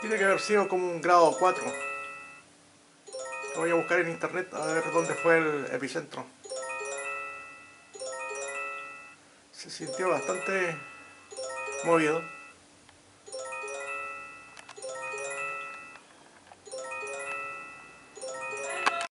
Tiene que haber sido como un grado 4. Lo voy a buscar en internet a ver dónde fue el epicentro. Se sintió bastante movido.